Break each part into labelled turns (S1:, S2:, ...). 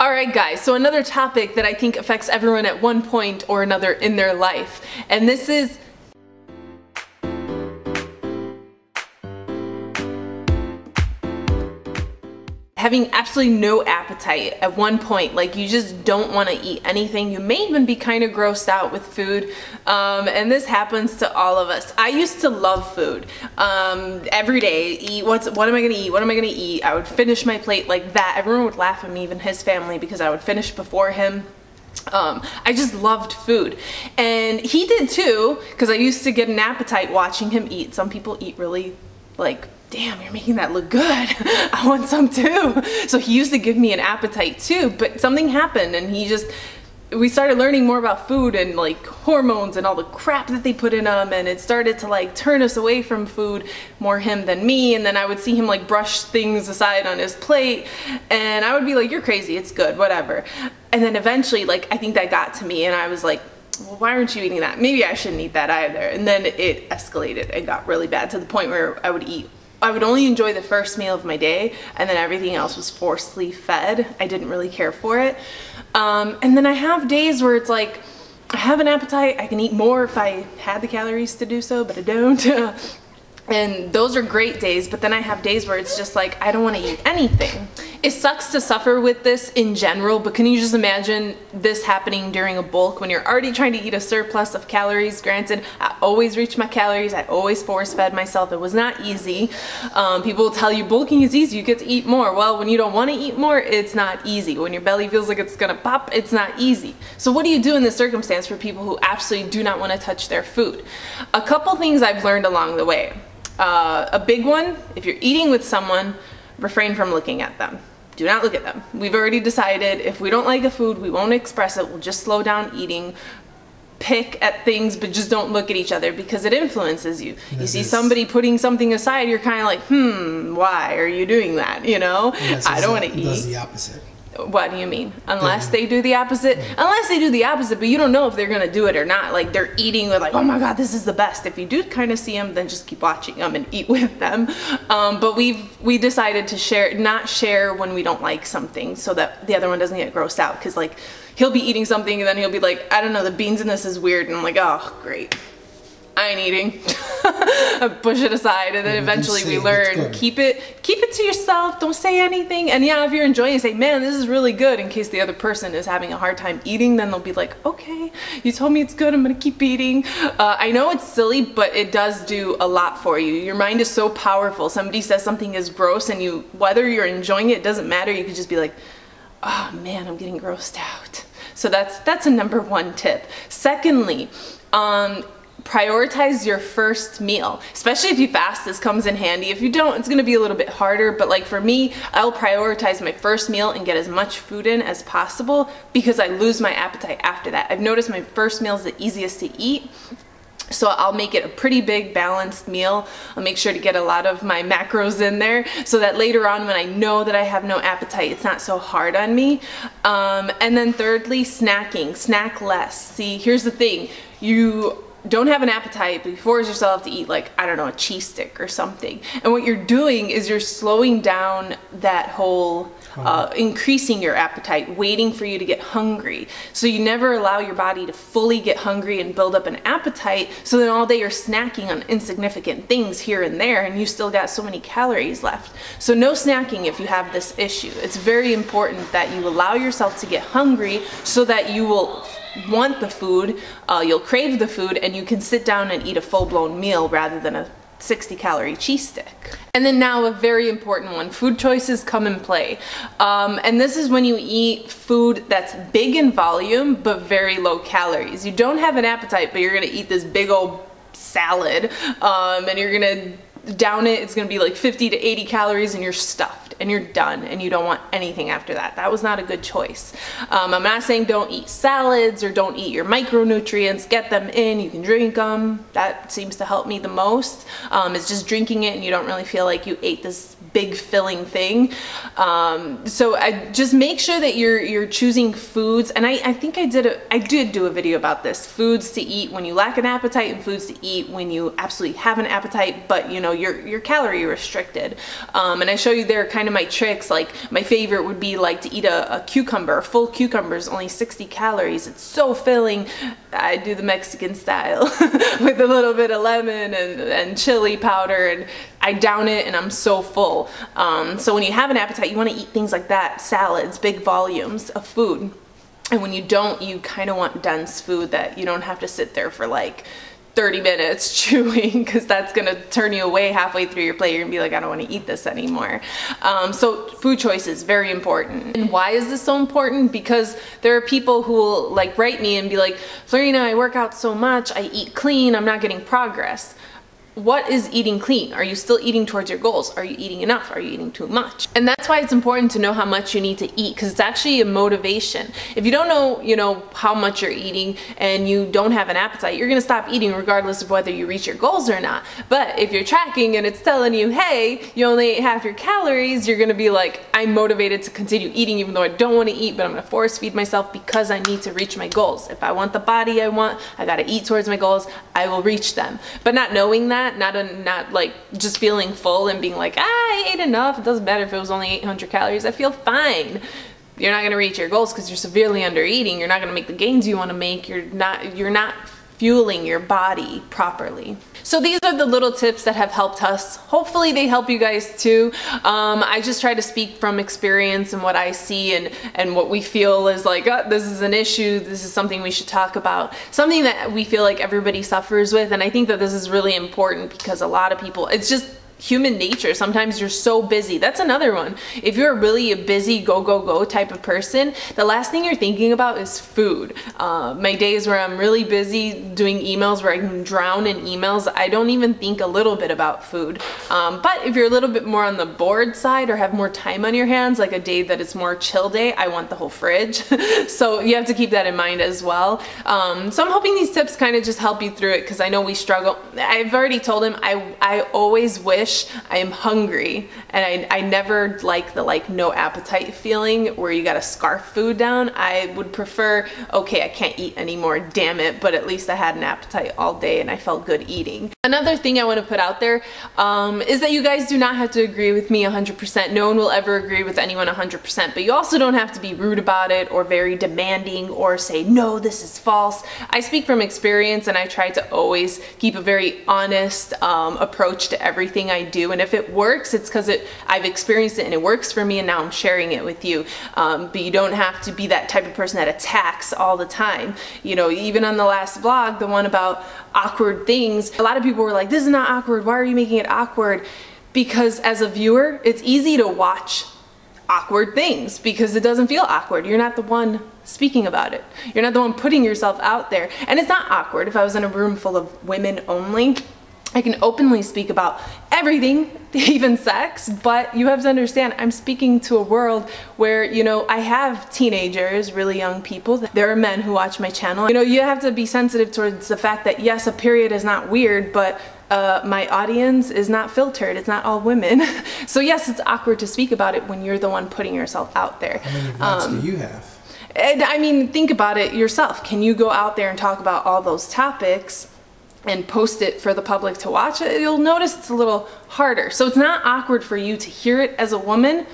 S1: All right, guys, so another topic that I think affects everyone at one point or another in their life, and this is having absolutely no appetite at one point like you just don't want to eat anything. You may even be kind of grossed out with food um, and this happens to all of us. I used to love food um, every day. Eat what's what am I gonna eat? What am I gonna eat? I would finish my plate like that. Everyone would laugh at me even his family because I would finish before him. Um, I just loved food. And he did too because I used to get an appetite watching him eat. Some people eat really like damn, you're making that look good. I want some too. So he used to give me an appetite too, but something happened and he just, we started learning more about food and like hormones and all the crap that they put in them and it started to like turn us away from food more him than me and then I would see him like brush things aside on his plate and I would be like you're crazy it's good whatever and then eventually like I think that got to me and I was like well, why aren't you eating that? Maybe I shouldn't eat that either. And then it escalated and got really bad to the point where I would eat I would only enjoy the first meal of my day and then everything else was forcefully fed. I didn't really care for it. Um, and then I have days where it's like, I have an appetite, I can eat more if I had the calories to do so, but I don't. and those are great days, but then I have days where it's just like, I don't wanna eat anything. It sucks to suffer with this in general, but can you just imagine this happening during a bulk when you're already trying to eat a surplus of calories? Granted, I always reach my calories. I always force fed myself. It was not easy. Um, people tell you bulking is easy. You get to eat more. Well, when you don't want to eat more, it's not easy. When your belly feels like it's gonna pop, it's not easy. So what do you do in this circumstance for people who absolutely do not want to touch their food? A couple things I've learned along the way. Uh, a big one, if you're eating with someone, refrain from looking at them do not look at them. We've already decided if we don't like a food, we won't express it. We'll just slow down eating, pick at things, but just don't look at each other because it influences you. You see somebody putting something aside, you're kind of like, hmm, why are you doing that? You know, I don't want to eat.
S2: Does the opposite.
S1: What do you mean? Unless they do the opposite? Unless they do the opposite, but you don't know if they're gonna do it or not. Like they're eating with like, oh my god, this is the best. If you do kind of see them, then just keep watching them and eat with them. Um, but we've we decided to share, not share when we don't like something, so that the other one doesn't get grossed out. Cause like he'll be eating something and then he'll be like, I don't know, the beans in this is weird, and I'm like, oh great. I ain't eating. Push it aside, and then yeah, eventually we learn keep it keep it to yourself. Don't say anything. And yeah, if you're enjoying it, say, man, this is really good. In case the other person is having a hard time eating, then they'll be like, okay, you told me it's good. I'm gonna keep eating. Uh, I know it's silly, but it does do a lot for you. Your mind is so powerful. Somebody says something is gross, and you whether you're enjoying it, it doesn't matter. You could just be like, oh man, I'm getting grossed out. So that's that's a number one tip. Secondly, um, prioritize your first meal especially if you fast this comes in handy if you don't it's gonna be a little bit harder but like for me I'll prioritize my first meal and get as much food in as possible because I lose my appetite after that I've noticed my first meal is the easiest to eat so I'll make it a pretty big balanced meal. I'll make sure to get a lot of my macros in there so that later on when I know that I have no appetite, it's not so hard on me. Um, and then thirdly, snacking, snack less. See, here's the thing, you don't have an appetite, but you force yourself to eat like, I don't know, a cheese stick or something. And what you're doing is you're slowing down that whole, uh, increasing your appetite, waiting for you to get hungry. So you never allow your body to fully get hungry and build up an appetite. So then all day you're snacking on insignificant things here and there and you still got so many calories left. So no snacking if you have this issue. It's very important that you allow yourself to get hungry so that you will want the food, uh, you'll crave the food, and you can sit down and eat a full-blown meal rather than a 60 calorie cheese stick. And then now a very important one, food choices come in play. Um, and this is when you eat food that's big in volume but very low calories. You don't have an appetite but you're gonna eat this big old salad um, and you're gonna down it, it's gonna be like 50 to 80 calories and you're stuffed and you're done and you don't want anything after that. That was not a good choice. Um, I'm not saying don't eat salads or don't eat your micronutrients, get them in, you can drink them. That seems to help me the most. Um, it's just drinking it and you don't really feel like you ate this big filling thing. Um, so I just make sure that you're you're choosing foods, and I, I think I did a, I did do a video about this: foods to eat when you lack an appetite, and foods to eat when you absolutely have an appetite, but you know you're you're calorie restricted. Um, and I show you there kind of my tricks. Like my favorite would be like to eat a, a cucumber. A full cucumber is only 60 calories. It's so filling. I do the Mexican style with a little bit of lemon and, and chili powder and I down it and I'm so full. Um, so when you have an appetite, you want to eat things like that, salads, big volumes of food. And when you don't, you kind of want dense food that you don't have to sit there for like 30 minutes chewing because that's gonna turn you away halfway through your plate. You're gonna be like, I don't wanna eat this anymore. Um, so food choice is very important. And why is this so important? Because there are people who will like write me and be like, Florina, I work out so much, I eat clean, I'm not getting progress what is eating clean? Are you still eating towards your goals? Are you eating enough? Are you eating too much? And that's why it's important to know how much you need to eat because it's actually a motivation. If you don't know, you know, how much you're eating and you don't have an appetite, you're gonna stop eating regardless of whether you reach your goals or not. But if you're tracking and it's telling you, hey, you only ate half your calories, you're gonna be like, I'm motivated to continue eating even though I don't wanna eat, but I'm gonna force feed myself because I need to reach my goals. If I want the body I want, I gotta eat towards my goals, I will reach them. But not knowing that, that, not a, not like just feeling full and being like, ah, I ate enough. It doesn't matter if it was only 800 calories. I feel fine. You're not gonna reach your goals because you're severely under eating. You're not gonna make the gains you want to make. You're not. You're not fueling your body properly. So these are the little tips that have helped us. Hopefully they help you guys too. Um, I just try to speak from experience and what I see and, and what we feel is like, oh, this is an issue, this is something we should talk about. Something that we feel like everybody suffers with and I think that this is really important because a lot of people, it's just human nature. Sometimes you're so busy. That's another one. If you're really a busy go, go, go type of person, the last thing you're thinking about is food. Uh, my days where I'm really busy doing emails where I can drown in emails, I don't even think a little bit about food. Um, but if you're a little bit more on the bored side or have more time on your hands, like a day that it's more chill day, I want the whole fridge. so you have to keep that in mind as well. Um, so I'm hoping these tips kind of just help you through it because I know we struggle. I've already told him I, I always wish wish I am hungry and I, I never like the like no appetite feeling where you gotta scarf food down. I would prefer, okay, I can't eat anymore, damn it, but at least I had an appetite all day and I felt good eating. Another thing I wanna put out there um, is that you guys do not have to agree with me 100%. No one will ever agree with anyone 100%, but you also don't have to be rude about it or very demanding or say, no, this is false. I speak from experience and I try to always keep a very honest um, approach to everything do. And if it works, it's because it I've experienced it and it works for me and now I'm sharing it with you. Um, but you don't have to be that type of person that attacks all the time. You know, even on the last vlog, the one about awkward things, a lot of people were like, this is not awkward. Why are you making it awkward? Because as a viewer, it's easy to watch awkward things because it doesn't feel awkward. You're not the one speaking about it. You're not the one putting yourself out there. And it's not awkward if I was in a room full of women only. I can openly speak about everything, even sex, but you have to understand I'm speaking to a world where, you know, I have teenagers, really young people. There are men who watch my channel. You know, you have to be sensitive towards the fact that yes, a period is not weird, but uh, my audience is not filtered. It's not all women. so yes, it's awkward to speak about it when you're the one putting yourself out there.
S2: How many vlogs um, do you have?
S1: And, I mean, think about it yourself. Can you go out there and talk about all those topics and post it for the public to watch, it, you'll notice it's a little harder. So it's not awkward for you to hear it as a woman.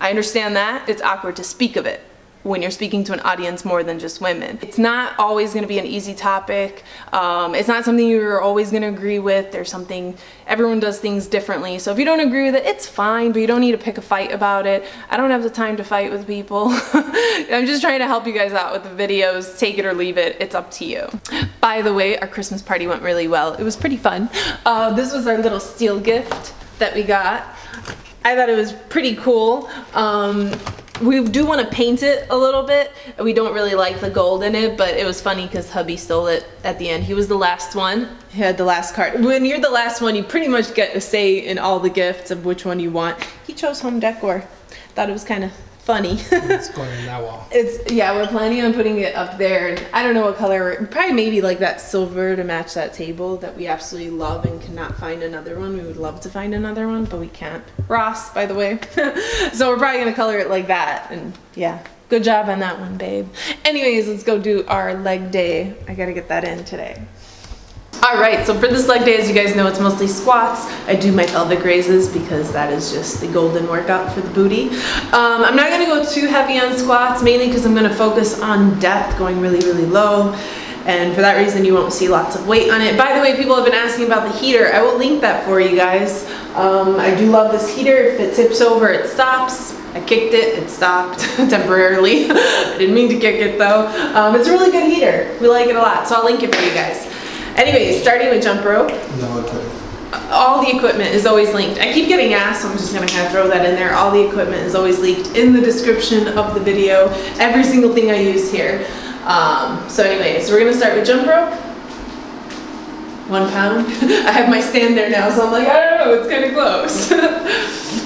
S1: I understand that. It's awkward to speak of it when you're speaking to an audience more than just women. It's not always going to be an easy topic. Um, it's not something you're always going to agree with. There's something, everyone does things differently. So if you don't agree with it, it's fine, but you don't need to pick a fight about it. I don't have the time to fight with people. I'm just trying to help you guys out with the videos. Take it or leave it. It's up to you. By the way, our Christmas party went really well. It was pretty fun. Uh, this was our little steel gift that we got. I thought it was pretty cool. Um, we do want to paint it a little bit. We don't really like the gold in it, but it was funny because hubby stole it at the end. He was the last one. He had the last card. When you're the last one, you pretty much get a say in all the gifts of which one you want. He chose home decor. Thought it was kind of funny.
S2: It's going in that wall.
S1: It's yeah, we're planning on putting it up there, and I don't know what color. Probably maybe like that silver to match that table that we absolutely love and cannot find another one. We would love to find another one, but we can't. Ross, by the way. so we're probably gonna color it like that, and yeah, good job on that one, babe. Anyways, let's go do our leg day. I gotta get that in today. All right, so for this leg day, as you guys know, it's mostly squats. I do my pelvic raises because that is just the golden workout for the booty. Um, I'm not gonna go too heavy on squats, mainly because I'm gonna focus on depth, going really, really low. And for that reason, you won't see lots of weight on it. By the way, people have been asking about the heater. I will link that for you guys. Um, I do love this heater. If it tips over, it stops. I kicked it, it stopped temporarily. I didn't mean to kick it though. Um, it's a really good heater. We like it a lot, so I'll link it for you guys. Anyways, starting with jump rope.
S2: No equipment.
S1: All the equipment is always linked. I keep getting asked, so I'm just gonna kind of throw that in there. All the equipment is always linked in the description of the video. Every single thing I use here. Um, so anyways, we're gonna start with jump rope. One pound. I have my stand there now, so I'm like, I don't know, it's kind of close.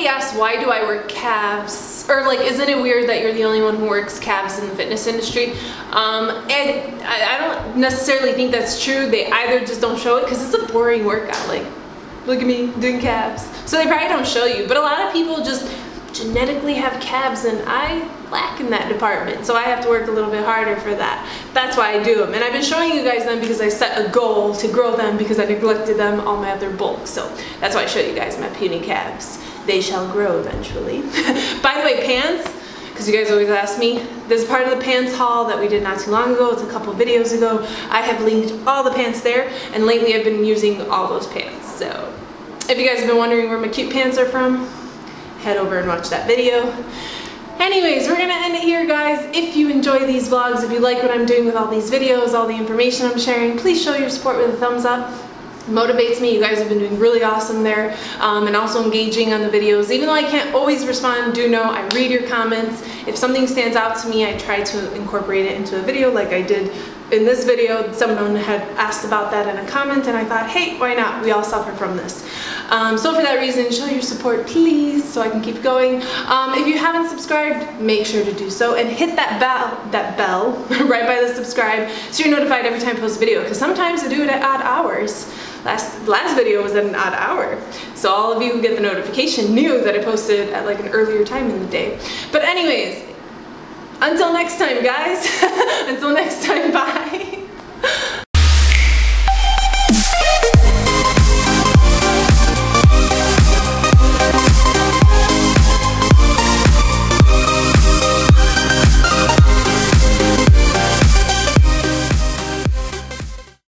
S1: somebody asked why do I work calves? Or like, isn't it weird that you're the only one who works calves in the fitness industry? Um, and I, I don't necessarily think that's true. They either just don't show it because it's a boring workout. Like, look at me doing calves. So they probably don't show you. But a lot of people just genetically have calves and I lack in that department. So I have to work a little bit harder for that. That's why I do them. And I've been showing you guys them because I set a goal to grow them because I neglected them all my other bulk. So that's why I show you guys my puny calves. They shall grow eventually. By the way, pants, because you guys always ask me, this part of the pants haul that we did not too long ago. It's a couple videos ago. I have linked all the pants there and lately I've been using all those pants. So if you guys have been wondering where my cute pants are from, head over and watch that video. Anyways, we're gonna end it here, guys. If you enjoy these vlogs, if you like what I'm doing with all these videos, all the information I'm sharing, please show your support with a thumbs up motivates me. You guys have been doing really awesome there um, and also engaging on the videos. Even though I can't always respond, do know I read your comments. If something stands out to me, I try to incorporate it into a video like I did in this video. Someone had asked about that in a comment and I thought, hey, why not? We all suffer from this. Um, so for that reason, show your support, please, so I can keep going. Um, if you haven't subscribed, make sure to do so and hit that bell, that bell right by the subscribe so you're notified every time I post a video because sometimes I do it at odd hours. Last, last video was at an odd hour. So all of you who get the notification knew that I posted at like an earlier time in the day. But anyways, until next time guys, until next time, bye.